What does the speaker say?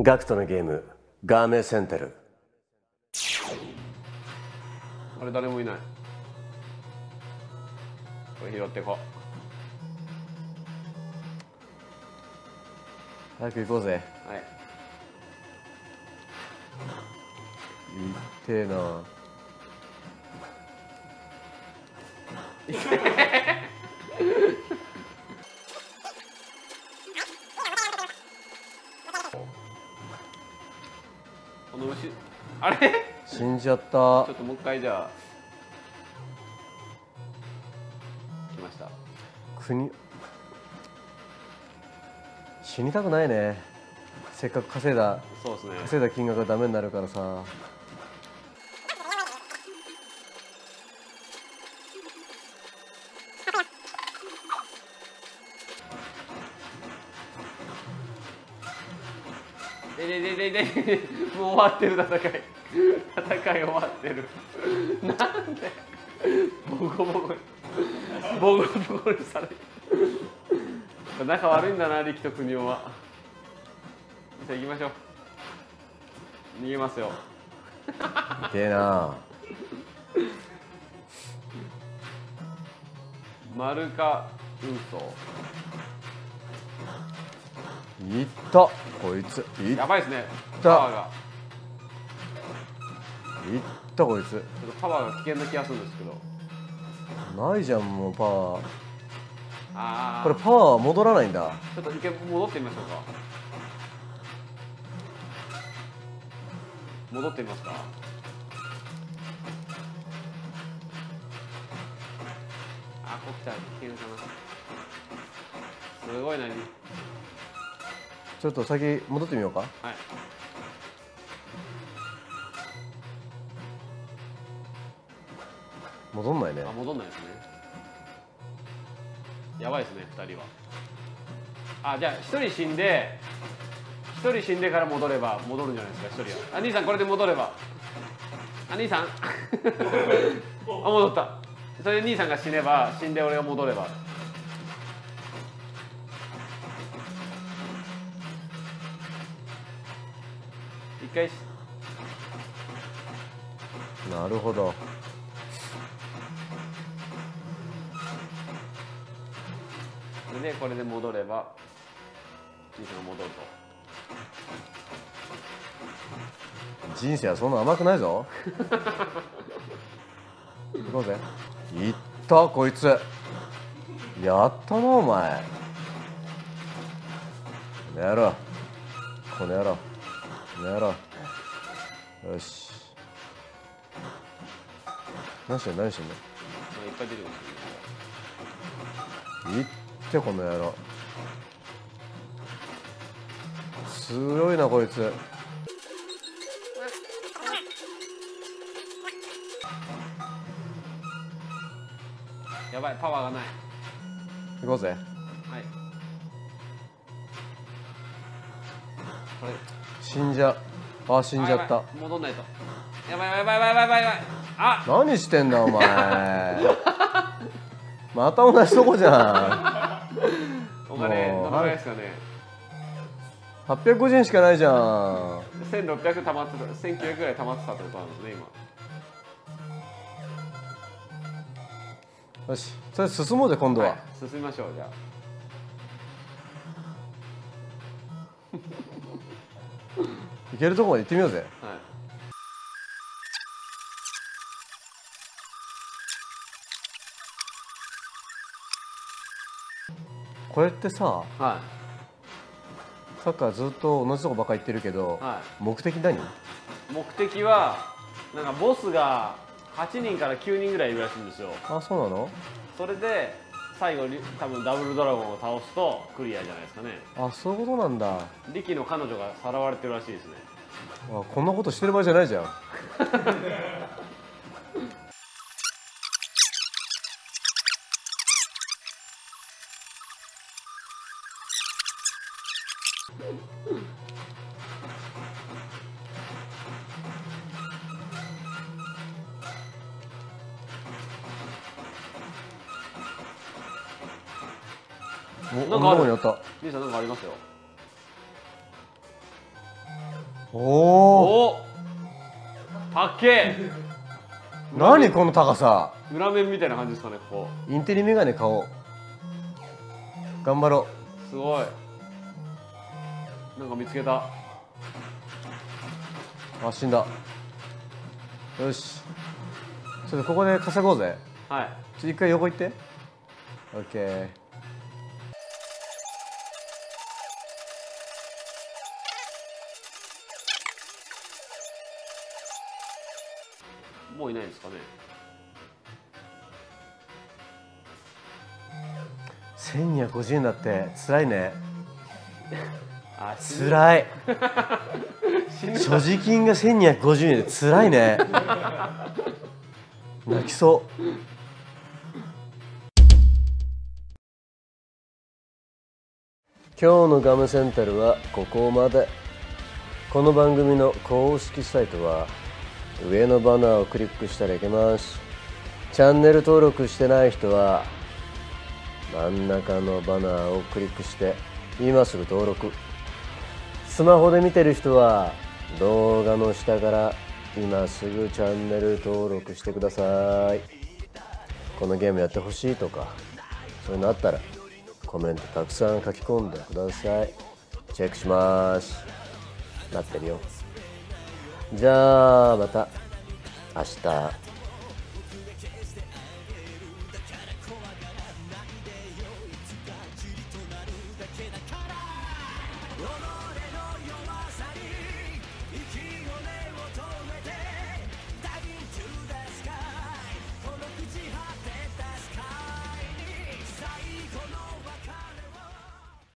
ガクトのゲームガーメセンテル。あれ誰もいない。これ拾ってこ早く行こうぜ。うはい。行ってえな あれ？ち死んじゃった。ょっともう一回じゃあ。来ました。国。死にたくないね。せっかく稼いだ。そうですね。稼いだ金額がダメになるからさででででもう終わってる戦い戦い終わってるなんでボコボコにボコボコにされ仲悪いんだな力と国夫はじゃあ行きましょう逃げますよ痛えな丸か運送いった。こいつ。やばいですね。た。パワーが。いったこいつ。ちょっとパワーが危険な気がするんですけど。ないじゃんもうパワー。ああこれパワーは戻らないんだ。ちょっと一回戻ってみましょうか。戻ってみますか。あこ来た危険かな。すごいなちょっと先戻ってみようか。はい。戻んないね。あ戻んないですね。やばいですね2人は。あじゃあ1人死んで1人死んでから戻れば戻るんじゃないですか1人は。あ兄さんこれで戻れば。あ兄さん。あ戻った。それで兄さんが死ねば死んで俺が戻れば回し。なるほど。でこれで戻れば兄さんが戻ると。人生はそんな甘くないぞ。行こうぜ。いったこいつ。やったなお前。この野郎この野郎この野郎よし。何してんの何してんのまあいっぱい出てますねいってこの野郎。強いなこいつ。やばいパワーがない。行こうぜ。はい。これ死んじゃあ死んじゃった。戻んないと。やばいやばいやばいやばいやばい。やばいあ！何してんだお前。また同じとこじゃお金どのぐらいですかね。ん850円しかないじゃん。1600溜まってた1900ぐらい溜まってたってことなんですね今。よし。それ進もうぜ今度は、はい進みましょうじゃ行けるとこまで行ってみようぜ。あはいこれってさはサッカーずっと同じとこばっか行ってるけど、い。は目的何？い目的はなんかボスが8人から9人ぐらいいるらしいんですよ。あそうなの？それで最後に多分ダブルドラゴンを倒すとクリアじゃないですかね。あそういうことなんだ。あ力の彼女がさらわれてるらしいですね。こんなことしてる場合じゃないじゃんなんかある？女の子にあった兄さんなんかありますよ。おおおたっ。けえ何この高さ。裏面みたいな感じですかねこインテリメガネ買おう。頑張ろう。すごい。なんか見つけた。うあ死んだ。よし。ちょっとここで稼ごうぜ。はい。ちょっと一回横行って。オッケーもういないですかね。1250円だって辛いね。あ辛い。所持金が1250円で辛いね。泣きそう。今日のガムセンタルはここまで。この番組の公式サイトは上のバナーをクリックしたらいけます。チャンネル登録してない人は真ん中のバナーをクリックして今すぐ登録。スマホで見てる人は動画の下から今すぐチャンネル登録してください。このゲームやってほしいとかそういうのあったらコメントたくさん書き込んでください。チェックします。待ってるよ。じゃあまた明日。